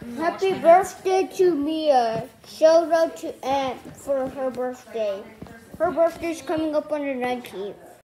Happy birthday to Mia. Shout out to Aunt for her birthday. Her birthday's coming up on the 19th.